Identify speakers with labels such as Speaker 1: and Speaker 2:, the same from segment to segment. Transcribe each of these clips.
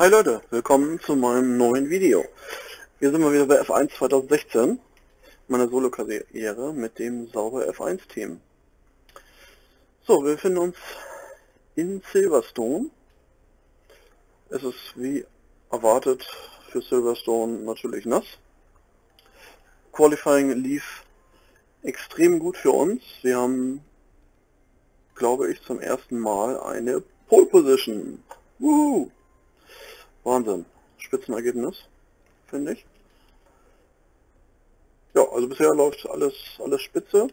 Speaker 1: Hi Leute, willkommen zu meinem neuen Video. Wir sind mal wieder bei F1 2016, meiner Solo-Karriere mit dem Sauber F1 Team. So, wir befinden uns in Silverstone. Es ist wie erwartet für Silverstone natürlich nass. Qualifying lief extrem gut für uns. Wir haben, glaube ich, zum ersten Mal eine Pole Position. Woohoo! Wahnsinn. Spitzenergebnis, finde ich. Ja, also bisher läuft alles, alles spitze.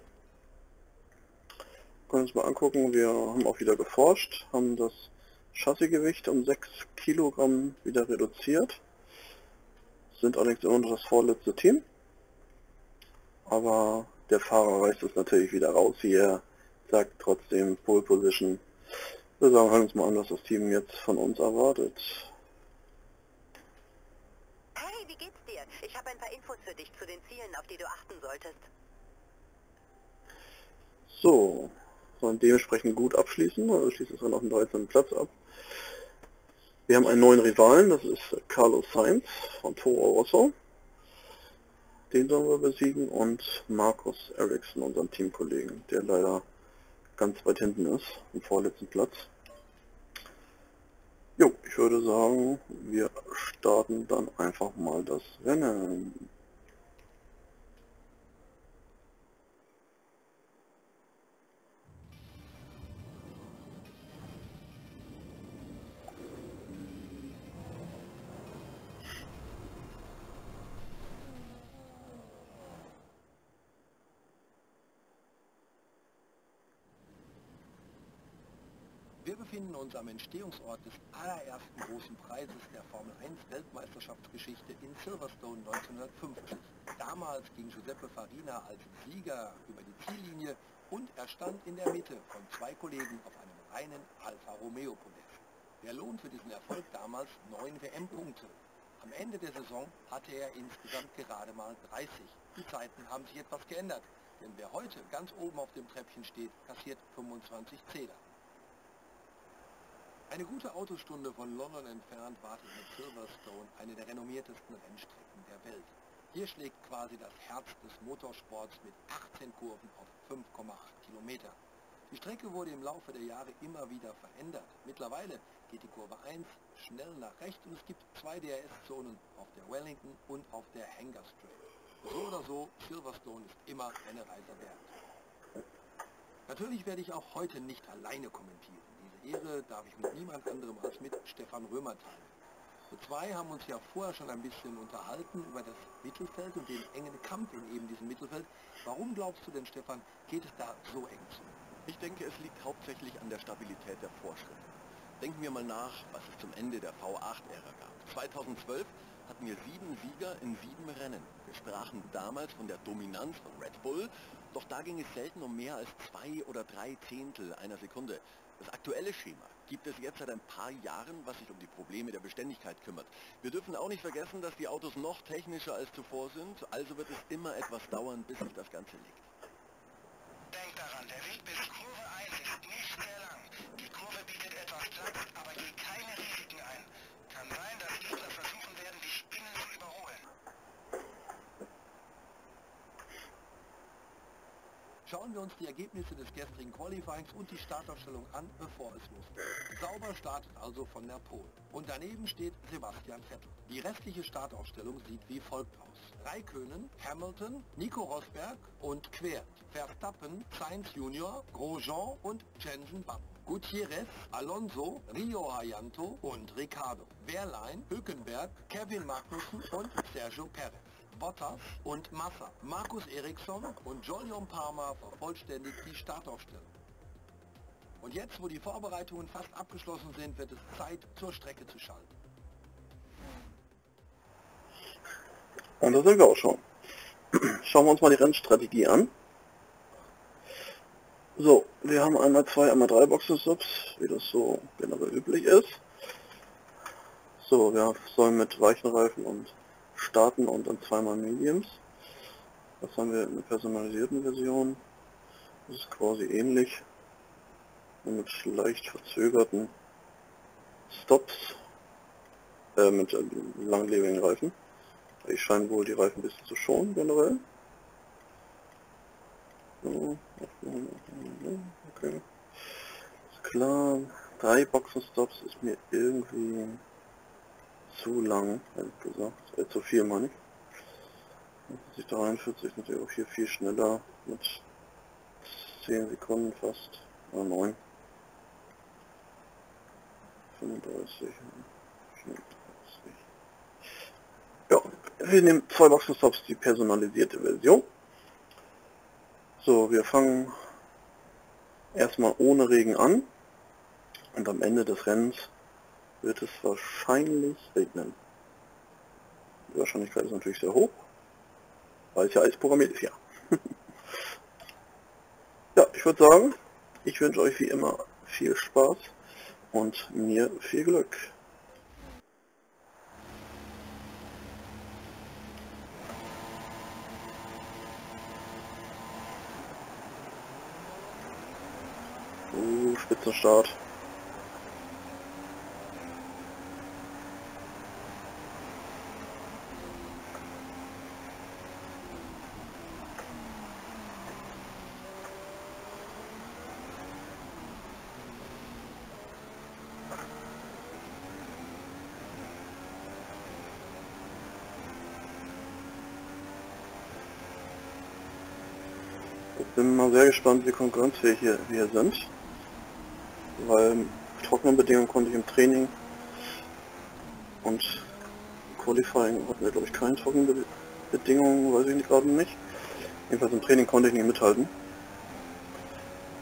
Speaker 1: Können uns mal angucken, wir haben auch wieder geforscht, haben das Chassisgewicht um 6 Kilogramm wieder reduziert. Sind allerdings immer noch das vorletzte Team. Aber der Fahrer reißt es natürlich wieder raus hier, sagt trotzdem Pole Position. Wir sagen, uns mal an, was das Team jetzt von uns erwartet.
Speaker 2: Ich habe ein paar Infos für dich zu den Zielen, auf die du achten solltest.
Speaker 1: So, sollen dementsprechend gut abschließen, also schließt es dann auf den 13. Platz ab. Wir haben einen neuen Rivalen, das ist Carlos Sainz von Toro Rosso. Den sollen wir besiegen und Markus Eriksson, unseren Teamkollegen, der leider ganz weit hinten ist, im vorletzten Platz. Jo, ich würde sagen, wir starten dann einfach mal das Rennen.
Speaker 3: Wir befinden uns am Entstehungsort des allerersten großen Preises der Formel 1 Weltmeisterschaftsgeschichte in Silverstone 1950. Damals ging Giuseppe Farina als Sieger über die Ziellinie und er stand in der Mitte von zwei Kollegen auf einem reinen Alfa Romeo Podest. Der Lohn für diesen Erfolg damals 9 WM-Punkte. Am Ende der Saison hatte er insgesamt gerade mal 30. Die Zeiten haben sich etwas geändert, denn wer heute ganz oben auf dem Treppchen steht, kassiert 25 Zähler. Eine gute Autostunde von London entfernt wartet mit Silverstone eine der renommiertesten Rennstrecken der Welt. Hier schlägt quasi das Herz des Motorsports mit 18 Kurven auf 5,8 Kilometer. Die Strecke wurde im Laufe der Jahre immer wieder verändert. Mittlerweile geht die Kurve 1 schnell nach rechts und es gibt zwei DRS-Zonen auf der Wellington und auf der Hanger Straight. So oder so, Silverstone ist immer eine Reise wert. Natürlich werde ich auch heute nicht alleine kommentieren. Ehre darf ich mit niemand anderem als mit Stefan Römer teilen. Wir zwei haben uns ja vorher schon ein bisschen unterhalten über das Mittelfeld und den engen Kampf in eben diesem Mittelfeld. Warum glaubst du denn, Stefan, geht es da so eng zu?
Speaker 4: Ich denke, es liegt hauptsächlich an der Stabilität der Vorschritte. Denken wir mal nach, was es zum Ende der V8-Ära gab. 2012 hatten wir sieben Sieger in sieben Rennen. Wir sprachen damals von der Dominanz von Red Bull, doch da ging es selten um mehr als zwei oder drei Zehntel einer Sekunde. Das aktuelle Schema gibt es jetzt seit ein paar Jahren, was sich um die Probleme der Beständigkeit kümmert. Wir dürfen auch nicht vergessen, dass die Autos noch technischer als zuvor sind, also wird es immer etwas dauern, bis sich das Ganze legt.
Speaker 5: Denk daran, der Weg bis Kurve 1 ist nicht sehr lang. Die Kurve bietet etwas Platz, aber geht keine Risiken ein. Kann sein, dass Gegner versuchen werden, dich innen zu überholen.
Speaker 3: Schauen wir uns die Ergebnisse des gestrigen Qualifyings und die Startaufstellung an, bevor es losgeht. Sauber startet also von der Pole. Und daneben steht Sebastian Vettel. Die restliche Startaufstellung sieht wie folgt aus. Raikönen, Hamilton, Nico Rosberg und Quert. Verstappen, Sainz Junior, Grosjean und Jensen Button. Gutierrez, Alonso, Rio Hayanto und Ricardo. Wehrlein, Hülkenberg, Kevin Magnussen und Sergio Perez. Bottas und Massa. Markus Eriksson und Jolion Palmer vervollständigt die Startaufstellung. Und jetzt, wo die Vorbereitungen fast abgeschlossen sind, wird es Zeit, zur Strecke zu schalten.
Speaker 1: Und da sind wir auch schon. Schauen wir uns mal die Rennstrategie an. So, wir haben einmal zwei, einmal drei Boxenstops, wie das so generell üblich ist. So, wir sollen mit weichen Reifen und starten und dann zweimal Mediums. Das haben wir in der personalisierten Version. Das ist quasi ähnlich. Nur mit leicht verzögerten Stops. äh, mit äh, langlebigen Reifen. Ich scheine wohl die Reifen ein bisschen zu schonen generell. So, okay. Ist klar, drei Boxenstops ist mir irgendwie zu lang, ehrlich gesagt. Äh, zu viel meine ich. 43 natürlich auch hier viel schneller mit 10 Sekunden fast. Oder 9. 35. 34. Ja, wir nehmen zwei Boxenstops, die personalisierte Version. So, wir fangen erstmal ohne Regen an und am Ende des Rennens wird es wahrscheinlich regnen. Die Wahrscheinlichkeit ist natürlich sehr hoch, weil es ja alles programmiert ist, ja. ja, ich würde sagen, ich wünsche euch wie immer viel Spaß und mir viel Glück. Uh, Spitzenstart. Bin mal sehr gespannt, wie konkurrenzfähig hier, wir sind. Weil trockene Bedingungen konnte ich im Training und Qualifying hatten wir glaube ich keine trockenen Bedingungen, weiß ich nicht gerade nicht. Jedenfalls im Training konnte ich nicht mithalten.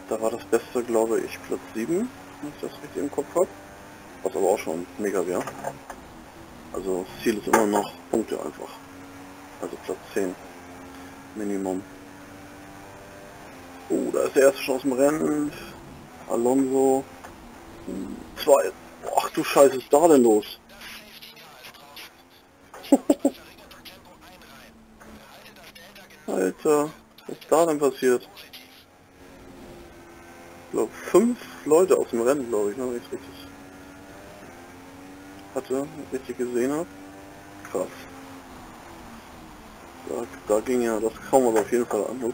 Speaker 1: Da war das Beste glaube ich Platz 7, wenn ich das richtig im Kopf habe. Was aber auch schon mega wäre. Also das Ziel ist immer noch Punkte einfach. Also Platz 10 Minimum. Da ist der erste schon aus dem Rennen. Alonso. Zwei. Ach du Scheiße, ist da denn los? Alter, was ist da denn passiert? Ich glaube, fünf Leute aus dem Rennen, glaube ich, ne, wenn ich richtig hatte, richtig gesehen habe. Krass. Da, da ging ja, das kaum aber auf jeden Fall an.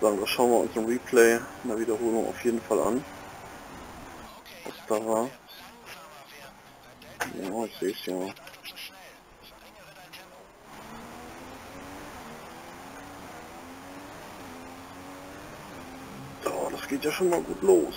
Speaker 1: Sagen, das schauen wir uns im Replay in der Wiederholung auf jeden Fall an. Was da war. Ja, ich sehe es ja. So, das geht ja schon mal gut los.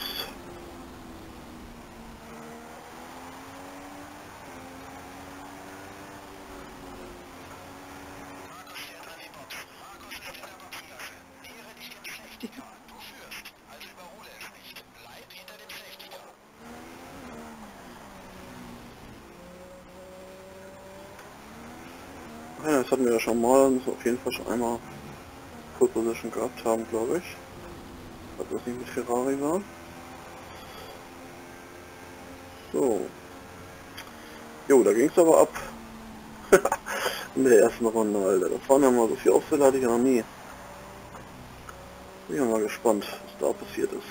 Speaker 1: Ja, das hatten wir ja schon mal, müssen auf jeden Fall schon einmal Full Position gehabt haben, glaube ich. Falls das nicht mit Ferrari war. So. Jo, da ging es aber ab. In der ersten Runde, Alter. Das waren ja mal so viele Ausfälle hatte ich noch nie. Bin ja mal gespannt, was da passiert ist.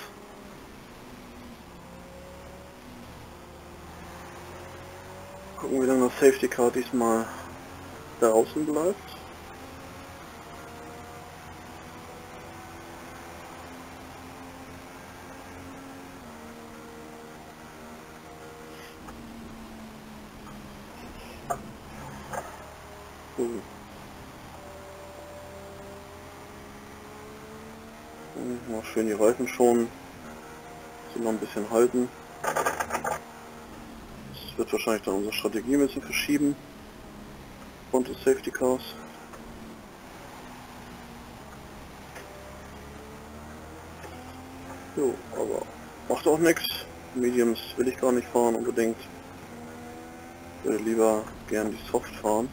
Speaker 1: Gucken, wie lange das Safety Car diesmal draußen bleibt. So. Reifen schon so noch ein bisschen halten. Das wird wahrscheinlich dann unsere Strategie ein bisschen verschieben und des Safety Cars. Jo, aber macht auch nichts. Mediums will ich gar nicht fahren unbedingt. Ich würde lieber gern die Soft fahren.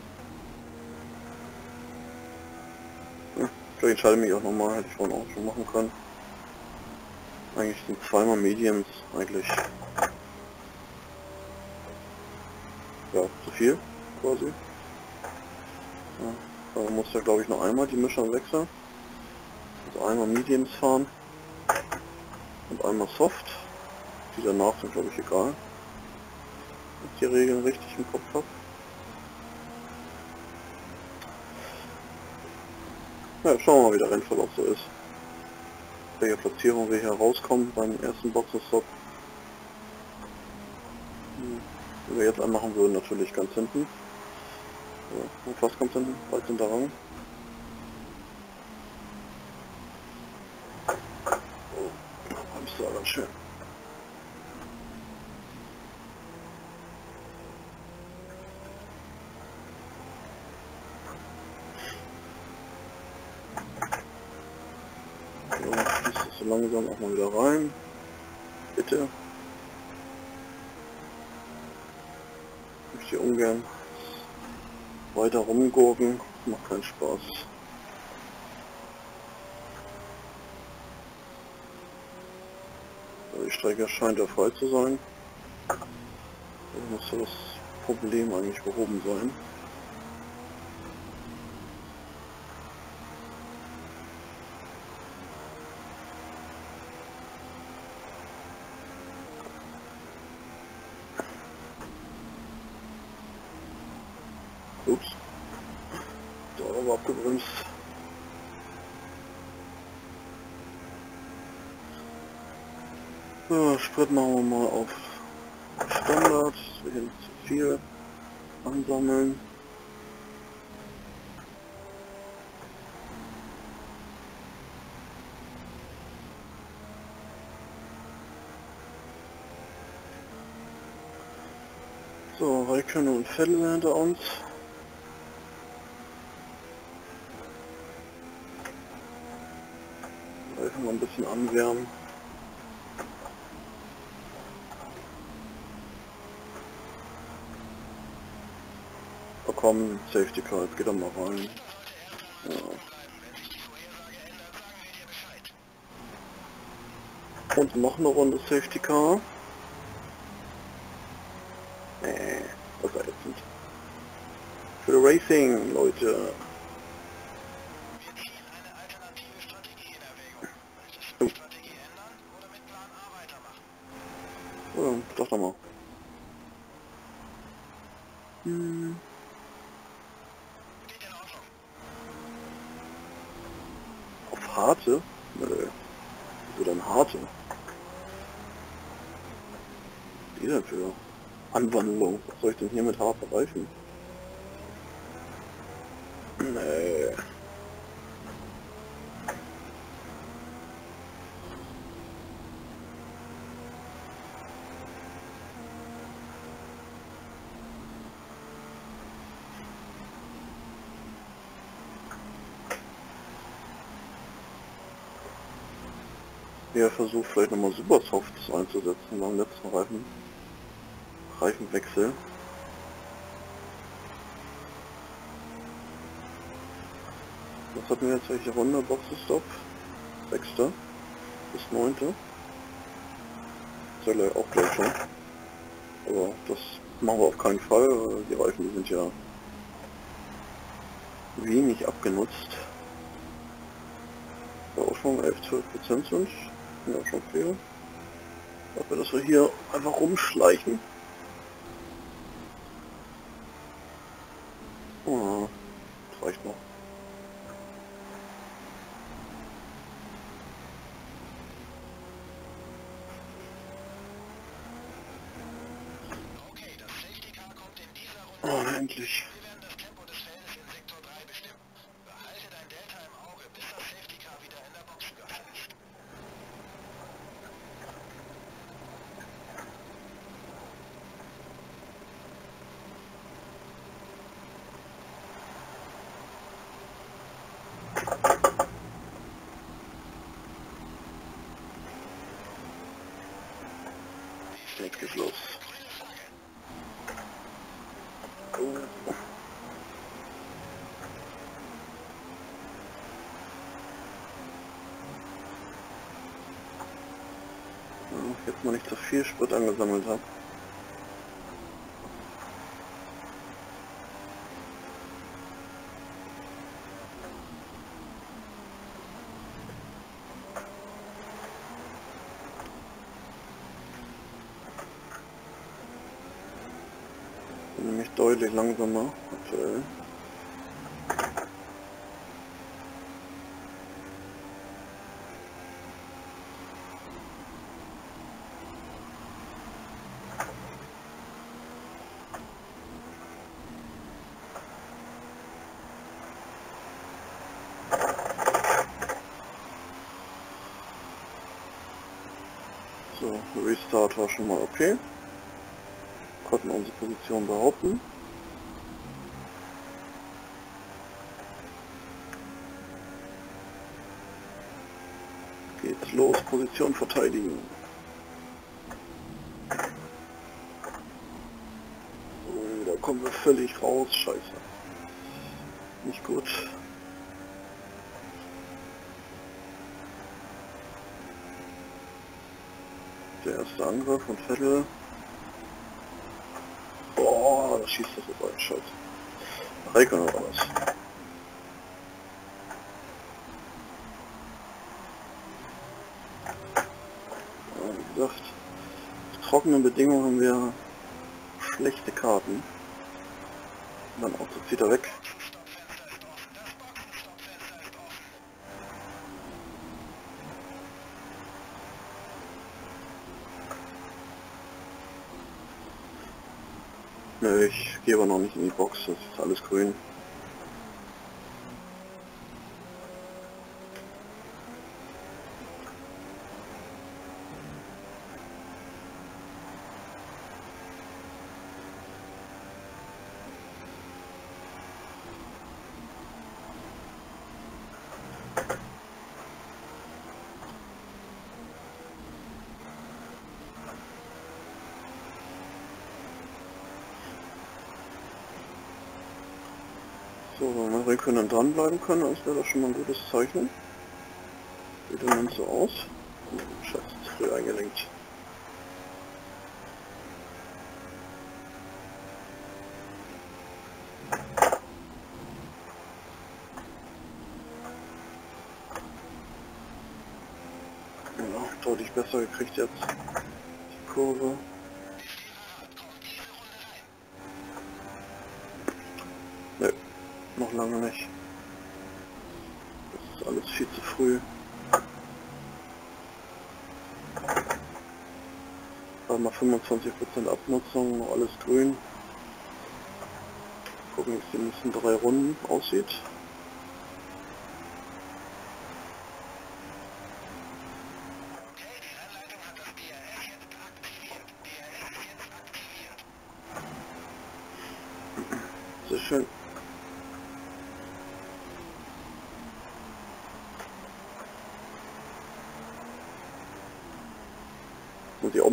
Speaker 1: Ja, ich entscheide mich auch nochmal, hätte ich vorhin auch schon machen können. Eigentlich sind zweimal Mediums eigentlich ja, zu viel quasi. Ja, da muss ja glaube ich noch einmal die Mischer wechseln. Also einmal Mediums fahren und einmal Soft. Die danach sind glaube ich egal. ich die Regeln richtig im Kopf habe. Ja, schauen wir mal, wie der Rennverlauf so ist. Welche Platzierung wir hier rauskommen beim ersten Boxenstopp. Hm, Wenn wir jetzt anmachen würden, natürlich ganz hinten. So, fast ganz hinten, 13. Rang. Oh, das war ganz schön. So, schließt es so langsam auch mal wieder rein. Bitte. Ich möchte hier ungern weiter rumgurken. Macht keinen Spaß. So, die Strecke scheint ja frei zu sein. Dann müsste das Problem eigentlich behoben sein. Ups. Da aber abgebremst. Sprit machen wir mal auf Standard. Wir nicht zu viel ansammeln. So, Raikkonen und Vettel hinter uns. Reifen mal ein bisschen anwärmen. Oh komm, Safety Car, jetzt geht er mal rein. Ja. Und noch eine Runde Safety Car. Nee, das war jetzt nicht. Für Racing, Leute.
Speaker 5: Wir ziehen eine alternative Strategie in Erwägung. Möchtest du die Strategie ändern oder mit Plan A weitermachen?
Speaker 1: Ja, sag doch mal. Hm.
Speaker 5: Geht in Ordnung.
Speaker 1: Auf harte? Nö. Wieso denn harte? Die denn für Anwandlung? Was soll ich denn hier mit hart erreichen? Nee. Ja, versucht vielleicht nochmal Supersofts einzusetzen beim letzten Reifen. Reifenwechsel. Was hatten wir jetzt welche Runde? Boxenstopp? Sechster bis neunte. Zelle auch gleich schon. Aber das machen wir auf keinen Fall. Die Reifen die sind ja wenig abgenutzt. Ja, auch schon 11, 12 Prozent sind. Ja, schon viel. Dafür, dass wir hier einfach rumschleichen. Oh, das reicht noch.
Speaker 5: Okay, das Safety Car kommt in dieser Runde.
Speaker 1: Oh, endlich.
Speaker 5: Wir werden das Tempo des Feldes in Sektor 3 bestimmen. Behalte dein Delta im Auge, bis das Safety Car wieder in der Boxengasse ist.
Speaker 1: Jetzt geht's los.
Speaker 5: Grüne Flagge.
Speaker 1: Oh. Ja, Jetzt mal nicht zu viel Sprit angesammelt habe. Nämlich deutlich langsamer aktuell. So, Restart war schon mal okay. Konnten unsere Position behaupten. Geht's los, Position verteidigen. Oh, da kommen wir völlig raus, scheiße. Nicht gut. Der erste Angriff von Vettel. Boah, da schießt das so rein, scheiße. Raikkonen war das. Wie gesagt, auf trockenen Bedingungen haben wir schlechte Karten. Mein Auto zieht er weg. Ich gehe aber noch nicht in die Box, das ist alles grün. So, wenn wir können dranbleiben können, dann ist das schon mal ein gutes Zeichen. Sieht Moment so aus. Scheiße, zu früh eingelenkt. Ja, deutlich besser gekriegt jetzt. Die Kurve. 20% Abnutzung, alles grün. Gucken, wie es die nächsten drei Runden aussieht.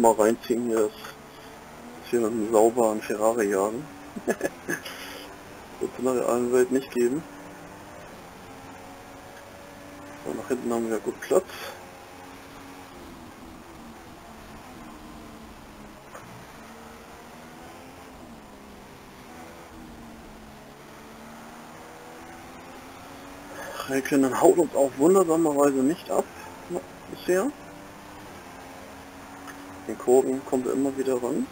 Speaker 1: Mal reinziehen hier, dass dass wir mit einem sauberen Ferrari jagen. Wird es in der realen Welt nicht geben. So, nach hinten haben wir gut Platz. Raikkonen haut uns auch wundersamerweise nicht ab ja, bisher. Kurven kommt er immer wieder ran.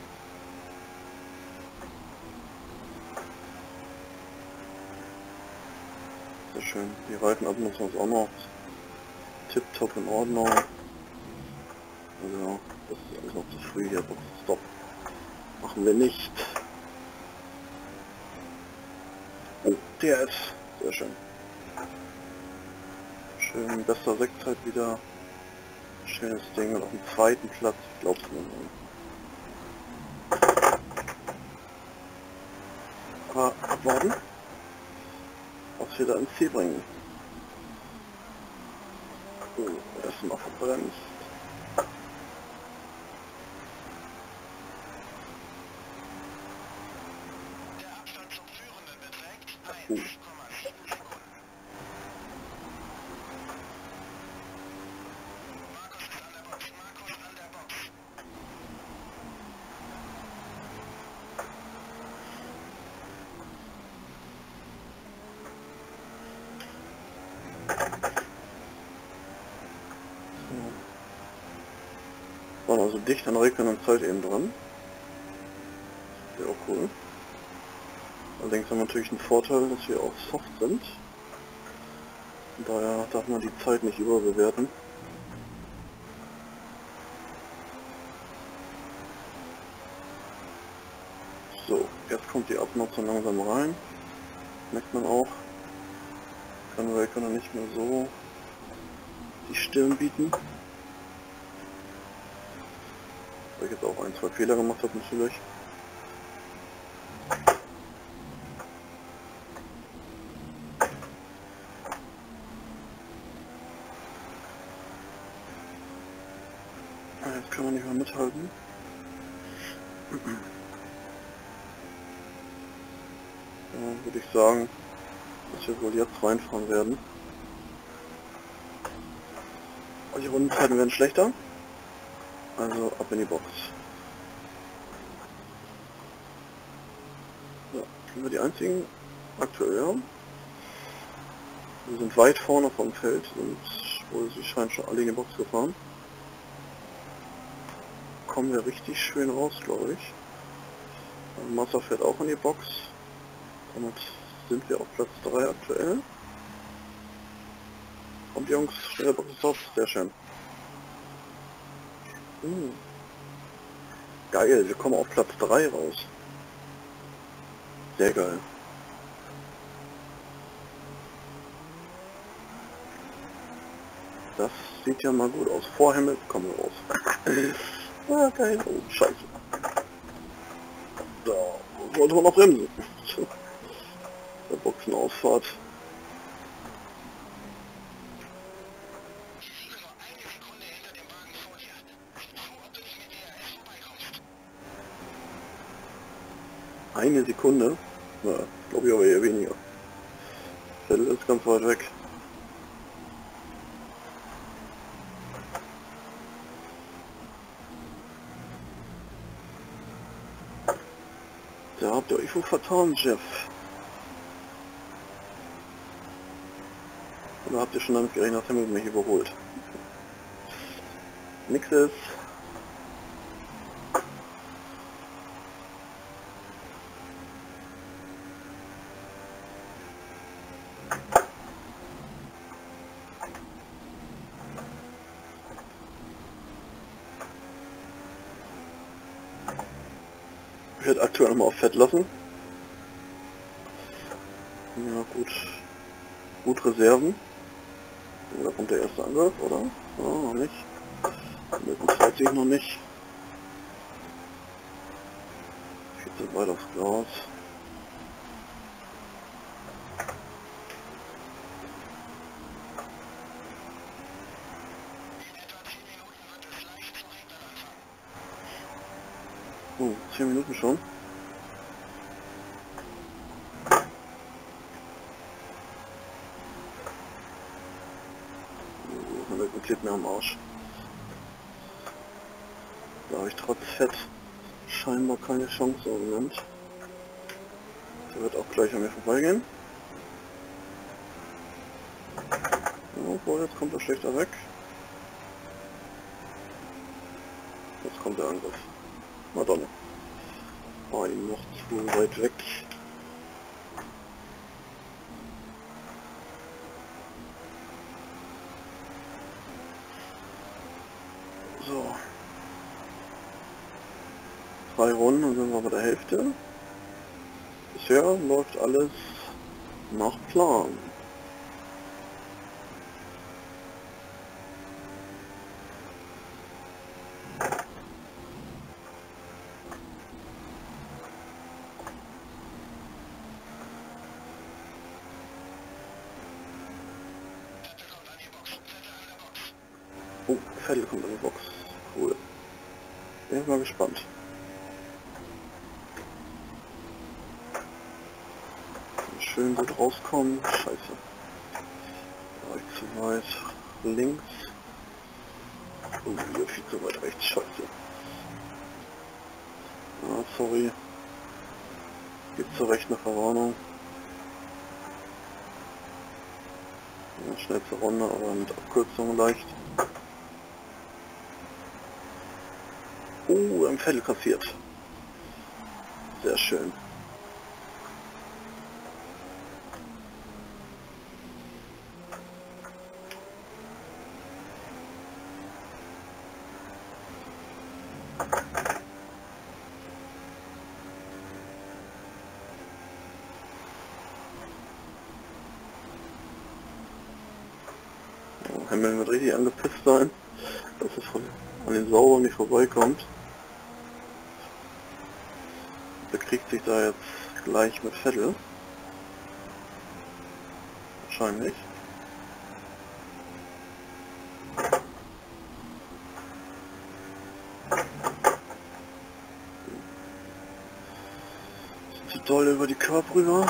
Speaker 1: Sehr schön. Die Reifenabnutzung ist auch noch tipptopp in Ordnung. Also, das ist alles noch zu früh hier. Stop. Machen wir nicht. Oh, ist sehr schön. Schön, bester Sektzeit wieder. Schönes Ding auf dem zweiten Platz, ich nicht. Aber abwarten, was wir da ins Ziel bringen. Oh, erstmal verbremst.
Speaker 5: Der Abstand zum Führenden beträgt
Speaker 1: Oh.
Speaker 5: 1,7 Sekunden. Markus ist an der Box. Markus an der Box.
Speaker 1: So, also dicht an Regeln und Zeit eben dran. Wäre auch cool. Allerdings haben wir natürlich einen Vorteil, dass wir auch soft sind. Daher darf man die Zeit nicht überbewerten. So, jetzt kommt die Abnutzung langsam rein. Merkt man auch. Kann Raikkonen nicht mehr so die Stirn bieten. Weil ich jetzt auch ein, zwei Fehler gemacht habe natürlich. Ah, Jetzt kann man nicht mehr mithalten. Ja, würde ich sagen, dass wir wohl jetzt reinfahren werden. Die Rundenzeiten werden schlechter. Ab in die Box. Ja, sind wir die einzigen aktuell haben. Wir sind weit vorne vom Feld und wohl sie scheinen schon alle in die Box gefahren. Kommen wir richtig schön raus, glaube ich. Massa fährt auch in die Box. Damit sind wir auf Platz 3 aktuell. Kommt Jungs, schnell Box ist auf, sehr schön. Uh. Geil, wir kommen auf Platz 3 raus. Sehr geil. Das sieht ja mal gut aus. Vor Himmel kommen wir raus. ah, geil. Oh, scheiße. Da wollte man noch bremsen. Der Boxenausfahrt.
Speaker 5: Ich liege nur eine Sekunde hinter dem Wagen vor dir. Sieh zu, ob du nicht mit DRS vorbeikommst.
Speaker 1: Eine Sekunde? Na, glaube ich aber eher weniger. Vettel ist ganz weit weg. Da habt ihr euch wohl vertan, Jeff. Oder habt ihr schon damit gerechnet, dass Hamilton mich überholt? Nix ist. Ich werde aktuell mal auf Fett lassen. Ja gut. Gut Reserven. Da kommt der erste Angriff, oder? Ja, noch nicht. Mit sehe ich noch nicht. Viel zu weit aufs Glas.
Speaker 5: In etwa 10 Minuten wird es leicht zu regnen anfangen.
Speaker 1: Oh, 10 Minuten schon. Der geht mir am Arsch. Da habe ich trotz Fett scheinbar keine Chance im Moment. Der wird auch gleich an mir vorbeigehen. Obwohl, jetzt kommt er schlechter weg. Jetzt kommt der Angriff. Madonna. War ihm noch zu weit weg. So. Drei Runden und sind wir bei der Hälfte. Bisher läuft alles nach Plan.
Speaker 5: Vettel kommt an die Box. Vettel an der Box.
Speaker 1: Oh, Vettel kommt in die Box. Cool. Bin ich mal gespannt. Schön gut ich zu weit links. Oh, wieder viel zu weit rechts. Scheiße. Ah, sorry. Gibt zur Recht eine Verwarnung. Ja, schnellste Runde, aber mit Abkürzung leicht. Oh, ein Vettel kassiert. Sehr schön. Hamilton wird richtig angepisst sein, dass es von, an den Sauberen nicht vorbeikommt. Der kriegt sich da jetzt gleich mit Vettel. Wahrscheinlich. Zu doll über die Körper rüber.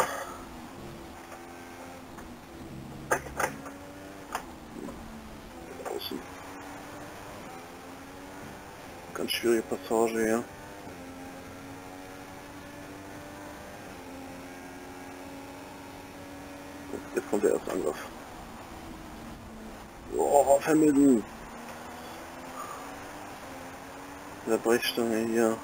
Speaker 1: Passage hier. Jetzt kommt der erste Angriff. Oh, Hamilton. Der Brechstange hier.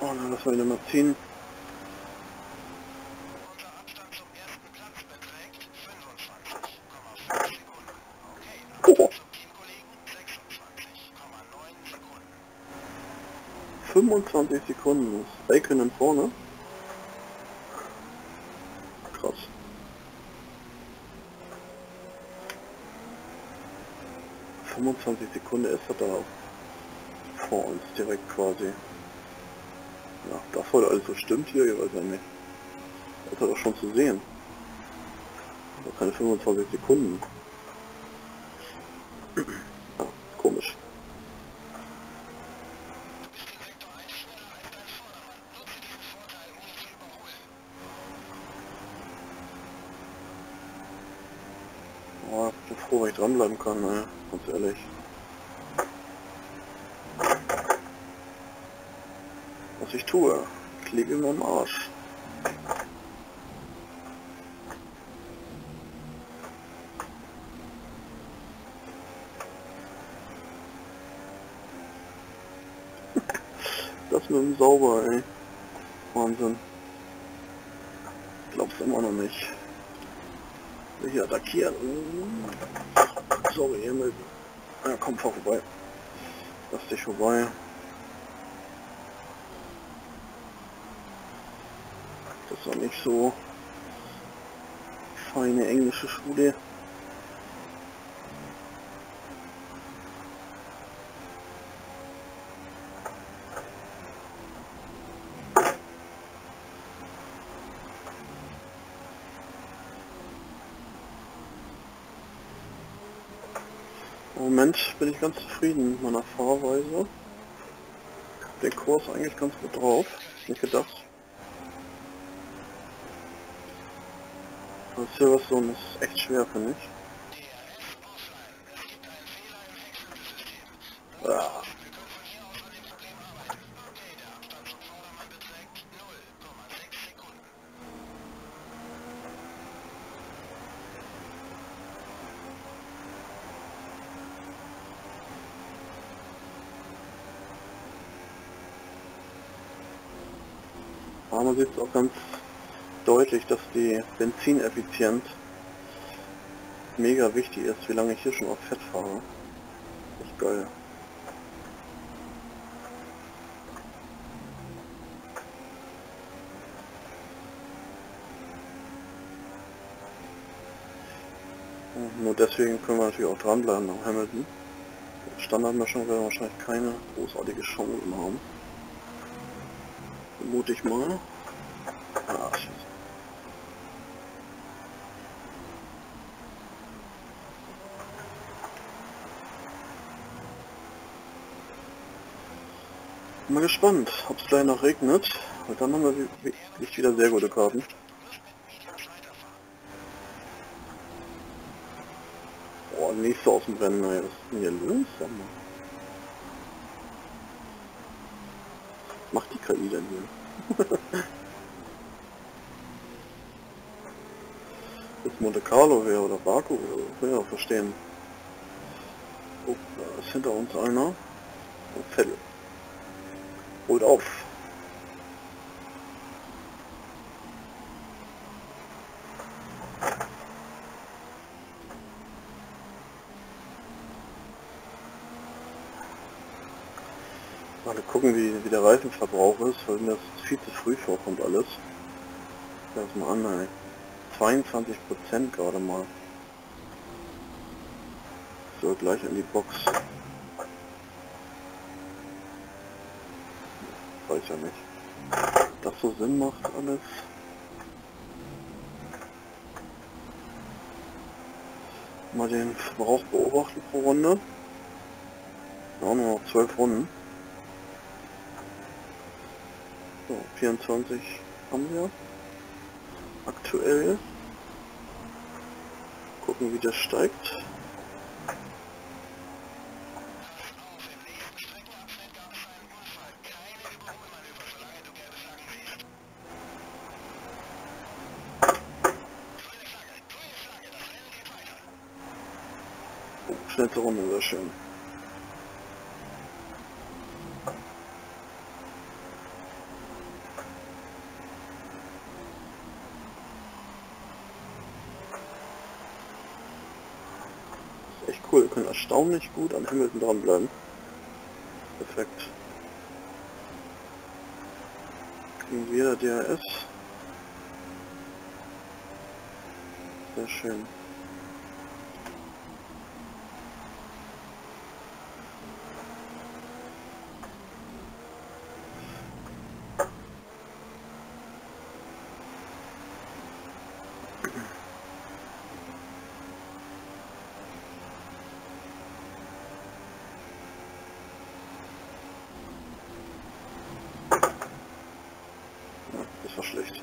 Speaker 1: Oh, dann lassen wir ihn mal ziehen.
Speaker 5: Unser Abstand zum ersten Platz beträgt 25,5 Sekunden. Okay,
Speaker 1: Oh,
Speaker 5: zum Teamkollegen 26,9 Sekunden.
Speaker 1: 25 Sekunden. Bacon in vorne. Krass. ...25 Sekunden ist er da vor uns direkt quasi. Ja, das heute alles so stimmt hier, ich weiß ja nicht. Das ist doch schon zu sehen. Aber keine 25 Sekunden. Ja, komisch.
Speaker 5: Du bist in Sektor 1 schneller als dein Vordermann. Nutze diesen Vorteil, um ihn zu überholen.
Speaker 1: Oh, ich bin froh, wenn ich dranbleiben kann, ne? ganz ehrlich. Was ich tue, ich liege mir am Arsch. Das mit dem Sauber, ey. Wahnsinn. Glaub's immer noch nicht. Hier attackieren. Sorry, Himmel. Ja, komm, fahr vorbei. Lass dich vorbei. Das doch nicht so feine englische Schule. Im Moment bin ich ganz zufrieden mit meiner Fahrweise. Den Kurs eigentlich ganz gut drauf. Nicht gedacht. Das Silverstone ist echt schwer, finde ich.
Speaker 5: DRS offline. Es gibt einen Fehler im Wechselsystem.
Speaker 1: Ah,
Speaker 5: Wir können von hier aus an dem Problem arbeiten. Okay, der Abstand zum Vordermann beträgt 0,6 Sekunden.
Speaker 1: aber man sieht es auch ganz deutlich, Benzineffizienz mega wichtig ist, wie lange ich hier schon auf Fett fahre. Echt geil. Nur deswegen können wir natürlich auch dranbleiben am Hamilton. Standardmischung werden wir wahrscheinlich keine großartige Chance haben. Vermute ich mal. Mal gespannt, ob es gleich noch regnet. Und dann haben wir wi- wirklich wieder sehr gute Karten. Boah, nächste aus dem Rennen, ey. Was ist denn hier. Was macht die KI denn hier? Jetzt Monte Carlo wäre oder Baku, auch verstehen. Oh, da ist hinter uns einer. Und auf. Mal gucken, wie, wie der Reifenverbrauch ist, weil mir das viel zu früh vorkommt alles. Das mal an, ey. 22 Prozent gerade mal. So, gleich in die Box. Weiß ja nicht. Das so Sinn macht alles. Mal den Verbrauch beobachten pro Runde. Ja, nur noch 12 Runden. So, 24 haben wir. Aktuell. Gucken wie das steigt.
Speaker 5: Auf, im nächsten Streckenabschnitt gab es einen Unfall. Keine Überholmanöver, solange du gelbe Flaggen siehst. Grüne Flagge, grüne Flagge, das Rennen geht weiter.
Speaker 1: Oh, schnellste Runde, sehr schön. Ist echt cool, wir können erstaunlich gut an Hamilton dranbleiben. Perfekt. Kriegen wir DRS. Sehr schön. Ja, das war schlecht.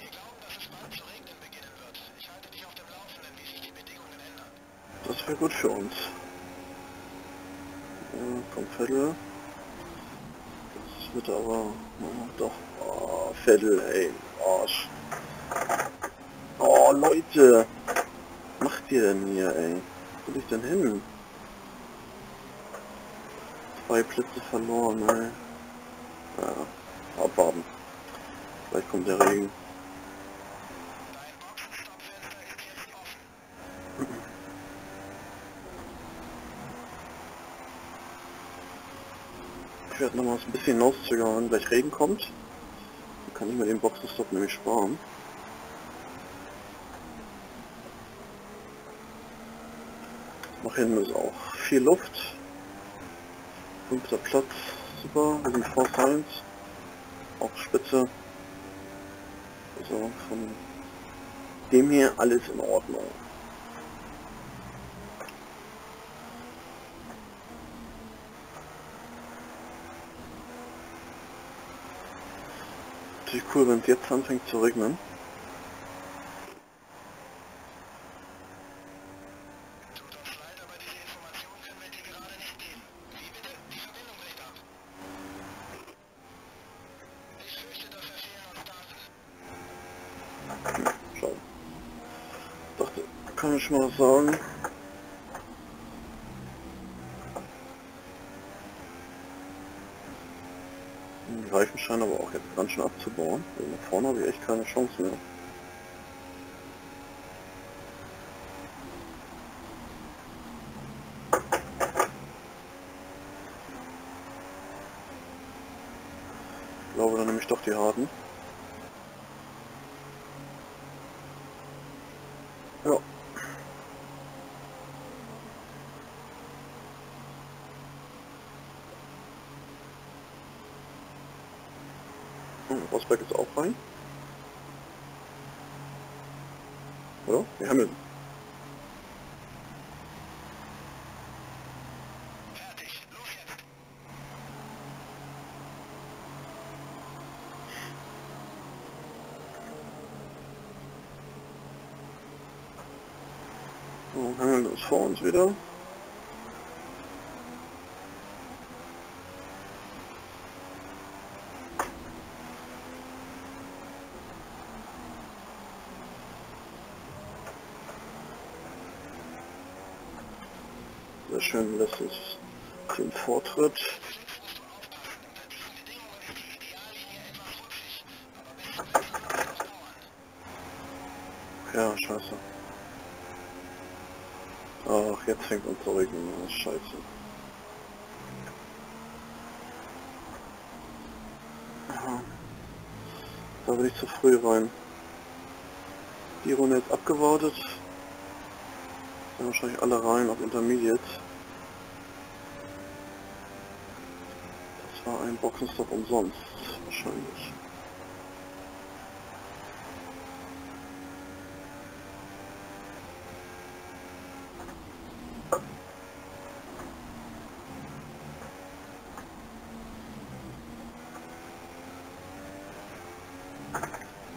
Speaker 5: Wir glauben, dass es bald zu regnen beginnen wird. Ich halte dich auf dem Laufenden, wie sich die Bedingungen ändern.
Speaker 1: Das wäre gut für uns. Ja, komm, Vettel. Das wird aber oh, doch. Oh, Vettel, ey. Arsch. Oh, Leute. Was macht ihr denn hier, ey? Wo will ich denn hin? Zwei Plätze verloren, ey. Ja, abwarten. Vielleicht kommt der Regen.
Speaker 5: Dein Boxenstoppfenster ist jetzt offen.
Speaker 1: Ich werde nochmal ein bisschen hinauszögern, wenn gleich Regen kommt. Dann kann ich mir den Boxenstopp nämlich sparen. Nach hinten ist auch viel Luft. Fünfter Platz, super. Wir sind vor Science. Auch spitze. Also von dem her alles in Ordnung. Natürlich cool, wenn es jetzt anfängt zu regnen.
Speaker 5: Tut uns leid, aber diese Information können wir dir gerade nicht geben. Wie bitte? Die Verbindung bricht ab. Ich fürchte, dafür fehlen uns Daten.
Speaker 1: Schau. Dachte, kann ich mal was sagen. Scheinen aber auch jetzt ganz schön abzubauen. Also nach vorne habe ich echt keine Chance mehr. Ich glaube, dann nehme ich doch die harten. Rosberg ist auch rein. Oder? Wir haben ihn. So, Hamilton ist vor uns wieder. schön lässt sich den Vortritt. Ja, scheiße. Ach, jetzt fängt unser Regen an, scheiße. Da bin ich zu früh rein. Die Runde ist abgewartet. Dann wahrscheinlich alle rein auf Intermediate. Das war ein Boxenstopp umsonst. Wahrscheinlich.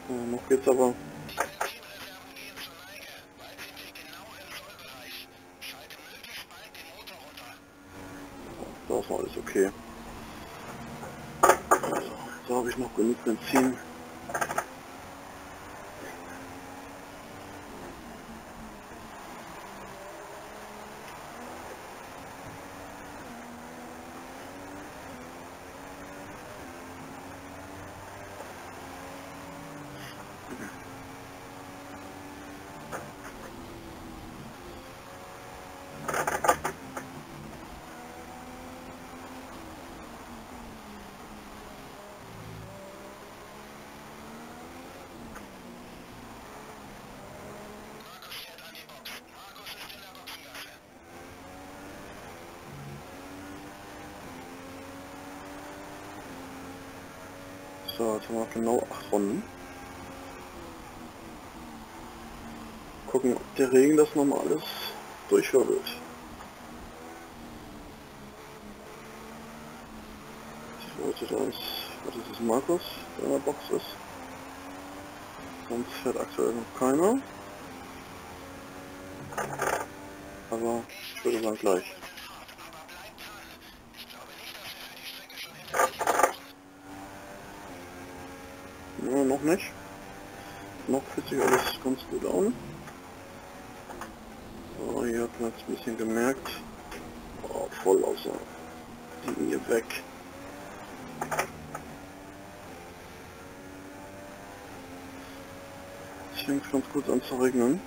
Speaker 1: Ja, noch geht's aber.
Speaker 5: Die Benzinreserven gehen zur Neige. Bald sind wir genau im Sollbereich. Schalte möglichst bald den Motor runter.
Speaker 1: Da ist noch alles okay. Also, da habe ich noch genug Benzin.
Speaker 5: Markus fährt an die Box. Markus ist in der Boxengasse.
Speaker 1: So, jetzt haben wir genau 8 Runden. Gucken, ob der Regen das nochmal alles durchwirbelt. Ich wollte da ist, was ist das, Markus, der in der Box ist. Sonst fährt aktuell noch keiner. Aber ich würde sagen gleich.
Speaker 5: sind hart, aber bleib dran. Ich glaube nicht, dass wir für die Strecke schon Intermediate brauchen.
Speaker 1: Ja, noch nicht. Noch fühlt sich alles ganz gut an. So, hier hat man jetzt ein bisschen gemerkt. Oh, voll außer Linie weg. Es fängt ganz gut an zu regnen.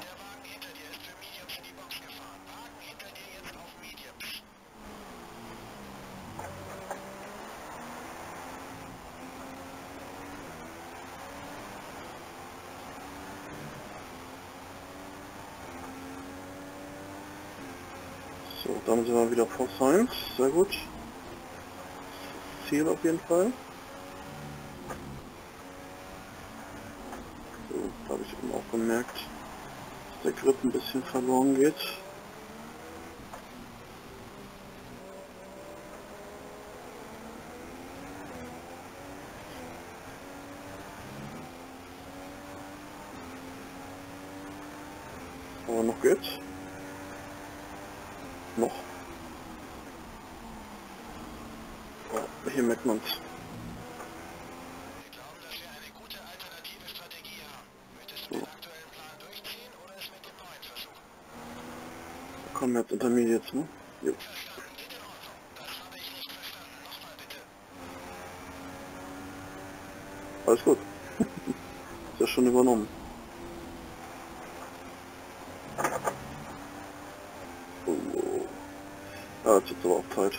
Speaker 5: Der Wagen hinter dir ist für Mediums in die Box gefahren. Wagen hinter dir jetzt auf Mediums.
Speaker 1: So, dann sind wir wieder vor Science. Sehr gut. Ziel auf jeden Fall. So, da habe ich eben auch gemerkt, dass der Grip ein bisschen verloren geht. Aber noch geht's. Noch. Oh, hier merkt man's.
Speaker 5: Wir glauben, dass wir eine gute alternative Strategie haben. Möchtest du den aktuellen Plan durchziehen oder es mit dem neuen versuchen?
Speaker 1: Da kommen jetzt Intermediates, ne? Jo.
Speaker 5: Verstanden. Geht in Ordnung. Das habe ich nicht verstanden. Nochmal bitte.
Speaker 1: Alles gut. Ist ja schon übernommen. Oh, oh. Ja, jetzt wird's aber auch Zeit.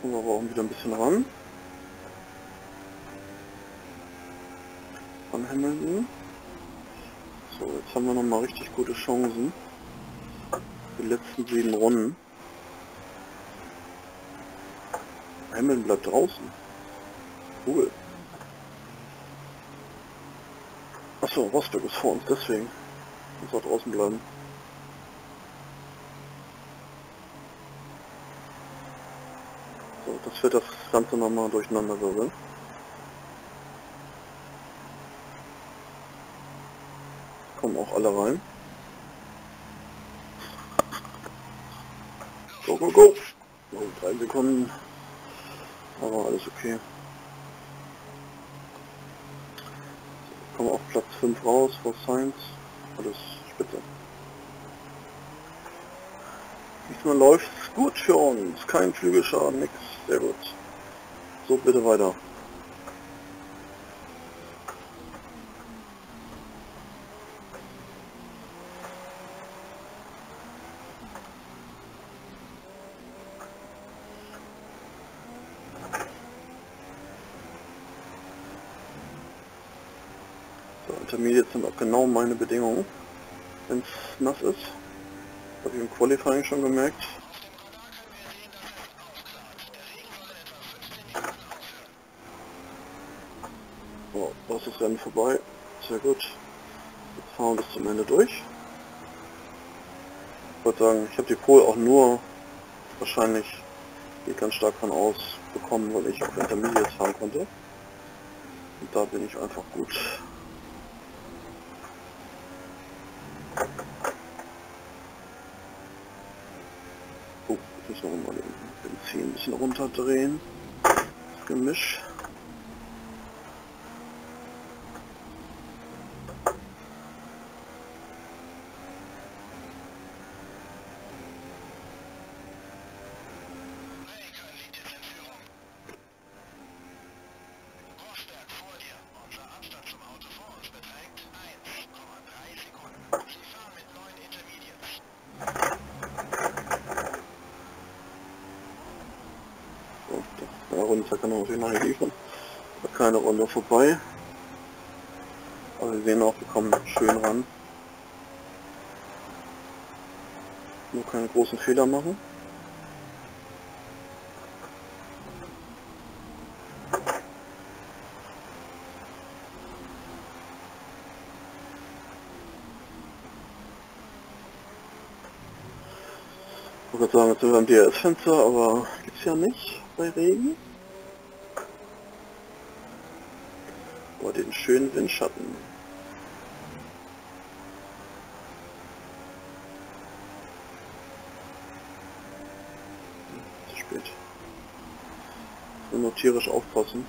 Speaker 1: Kommen wir aber auch wieder ein bisschen ran. An Hamilton. So, jetzt haben wir nochmal richtig gute Chancen. Die letzten sieben Runden. Hamilton bleibt draußen. Cool. Achso, Rosberg ist vor uns, deswegen. Muss er draußen bleiben. So, das wird das Ganze nochmal durcheinander wirbeln. Kommen auch alle rein. Go, go, go! So, drei Sekunden Aber alles okay. Kommen auf Platz 5 raus vor Science. Alles spitze. Diesmal läuft gut für uns. Kein Flügelschaden, nix. Sehr gut. So, bitte weiter. So, Intermediate sind auch genau meine Bedingungen, wenn es nass ist. Habe ich im Qualifying schon gemerkt. So, da ist das Rennen vorbei. Sehr gut. Jetzt fahren wir bis zum Ende durch. Ich wollte sagen, ich habe die Pole auch nur wahrscheinlich, geht ganz stark von aus, bekommen, weil ich auf Intermediate fahren konnte. Und da bin ich einfach gut. Oh, jetzt müssen wir mal den Benzin ein bisschen runterdrehen. Das Gemisch.
Speaker 5: Raikön liegt jetzt in Führung. Rosberg vor dir. Unser Abstand zum Auto vor uns beträgt 1,3 Sekunden. Sie fahren mit neuen Intermediates.
Speaker 1: So, der Runde kann man natürlich nachher liefern. Keine Runde vorbei. Aber wir sehen auch, wir kommen schön ran. Nur keine großen Fehler machen. Ich wollte sagen, jetzt sind wir am DRS-Fenster, aber gibt's ja nicht bei Regen. Aber den schönen Windschatten. Zu spät. Nur tierisch aufpassen,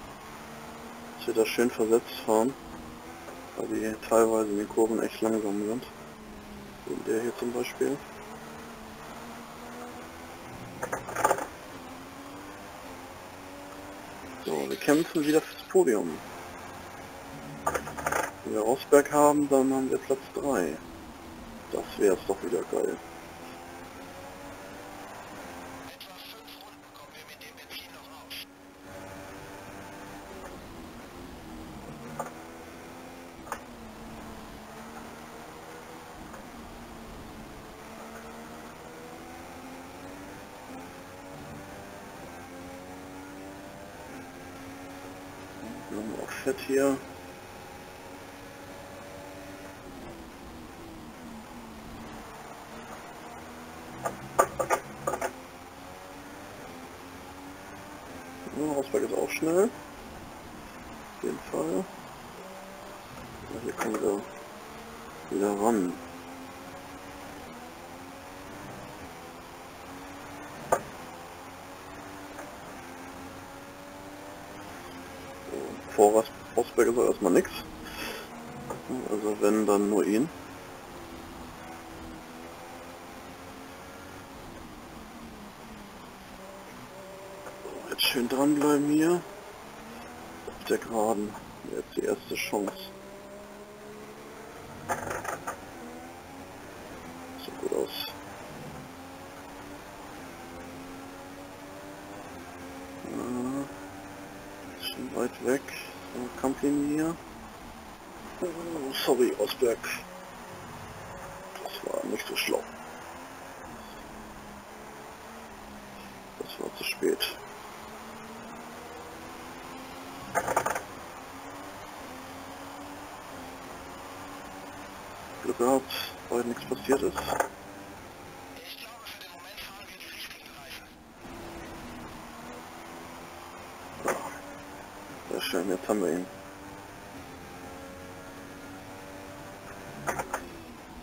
Speaker 1: dass wir da schön versetzt fahren, weil die teilweise in den Kurven echt langsam sind. So der hier zum Beispiel. So, wir kämpfen wieder fürs Podium. Wenn wir Rosberg haben, dann haben wir Platz 3. Das wäre es doch wieder geil.
Speaker 5: Wir
Speaker 1: haben auch Fett hier. Ja, Rosberg ist auch schnell. Auf jeden Fall. Ja, hier kommen wir wieder ran. So, vor Ros- Rosberg ist auch erstmal nichts. Also wenn, dann nur ihn. So, Jetzt schön dranbleiben hier. Geraden. Jetzt die erste Chance. Sieht gut aus. Ja, schon weit weg. So, Kampflinie hier. Oh, sorry, Osberg. Das war nicht so schlau. Das war zu spät. Glück gehabt, weil nichts passiert ist. Sehr schön, jetzt haben wir ihn.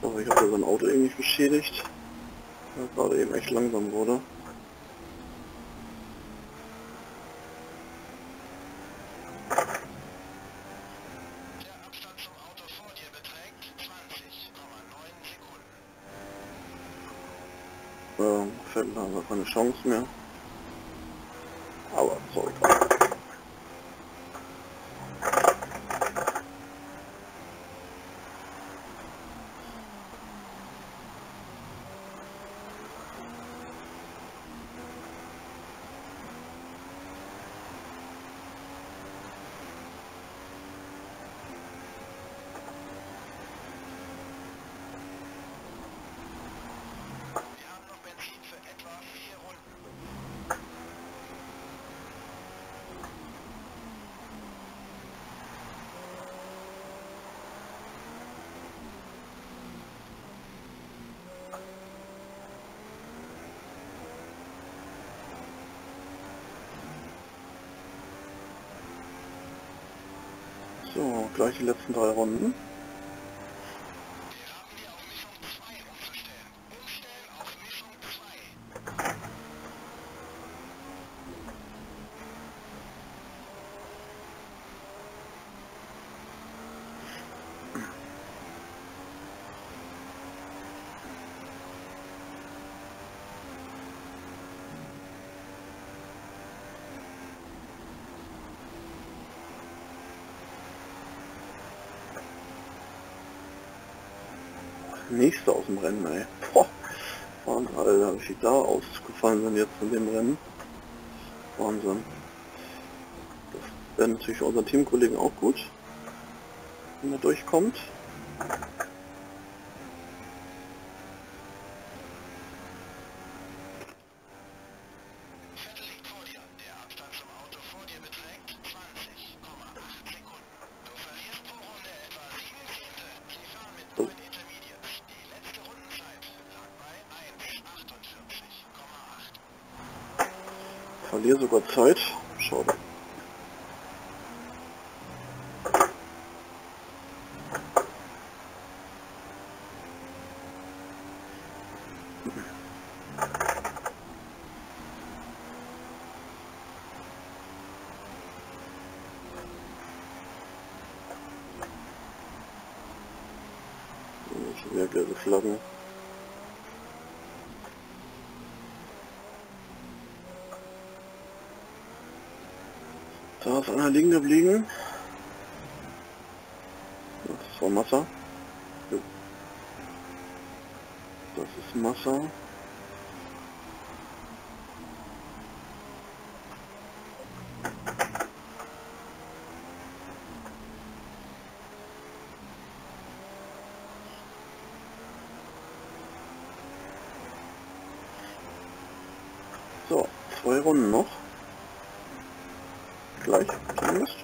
Speaker 1: Aber ich habe sein Auto irgendwie beschädigt. Weil er gerade eben echt langsam wurde. Ähm, Vettel haben wir keine Chance mehr. Aber sorry.
Speaker 5: Wir haben noch Benzin für etwa vier Runden.
Speaker 1: So, gleich die letzten drei Runden.
Speaker 5: Wir haben die auf Mischung 2 umzustellen. Umstellen auf Mischung 2.
Speaker 1: Nächste aus dem Rennen, ey. Boah. Wahnsinn, Alter, wie viel da ausgefallen sind jetzt in dem Rennen. Wahnsinn. Das wäre natürlich unseren Teamkollegen auch gut, wenn er durchkommt. Zeit. Schade. So, Schon wieder gelbe Flaggen. Da ist einer liegen geblieben. Das war Massa. Das ist Massa. So, zwei Runden noch. Gleich, zumindest.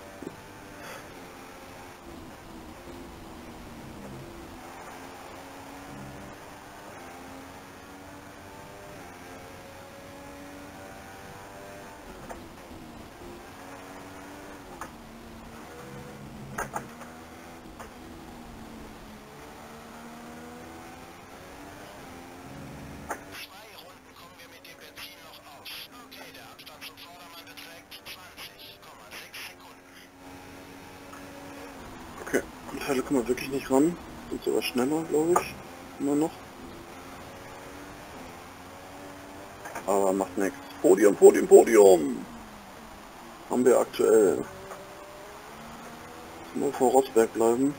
Speaker 5: Zwei Runden kommen wir mit dem Benzin noch aus. Okay, der Abstand zum Vordermann beträgt 20,6 Sekunden.
Speaker 1: Okay, die Teile kommen wir wirklich nicht ran. Sind sogar schneller, glaube ich. Immer noch. Aber macht nichts. Podium, Podium, Podium! Haben wir aktuell. Nur vor Rossberg bleiben.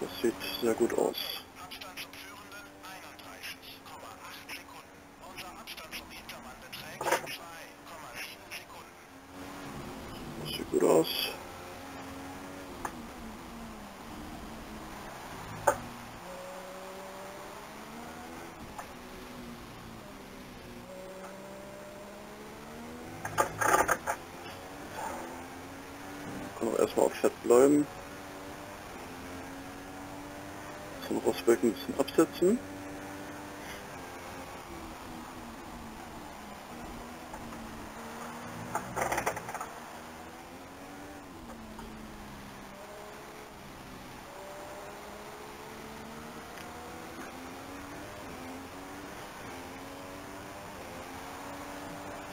Speaker 1: Das sieht sehr gut aus.
Speaker 5: Abstand zum Führenden 31,8 Sekunden. Unser Abstand zum Hintermann beträgt 2,7 Sekunden.
Speaker 1: Das sieht gut aus. Kann auch erstmal auf Fett bleiben. Zum Rostberg ein bisschen absetzen.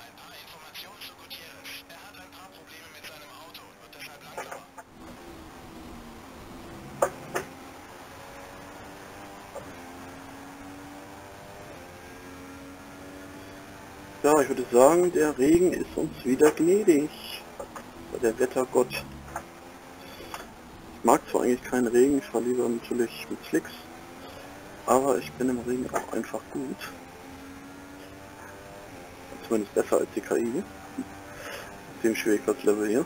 Speaker 5: Ein paar Informationen zu Gutierrez. Er hat ein paar Probleme mit seinem Auto und wird deshalb langsamer.
Speaker 1: Ja, ich würde sagen, der Regen ist uns wieder gnädig. Der Wettergott. Ich mag zwar eigentlich keinen Regen, ich fahre lieber natürlich mit Slicks. Aber ich bin im Regen auch einfach gut. Zumindest besser als die KI. Auf dem Schwierigkeitslevel hier.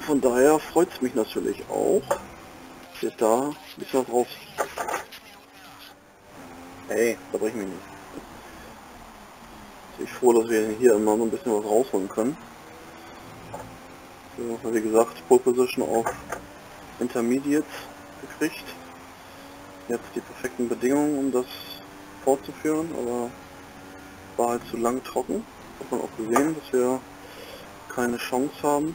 Speaker 1: Von daher freut es mich natürlich auch, dass da ein bisschen raus Ey, da brech mich nicht. Ich froh, dass wir hier immer noch ein bisschen was rausholen können. So, wie gesagt, Pole Position auf Intermediate gekriegt. Jetzt die perfekten Bedingungen, um das fortzuführen, aber war halt zu lang trocken. Hat man auch gesehen, dass wir keine Chance haben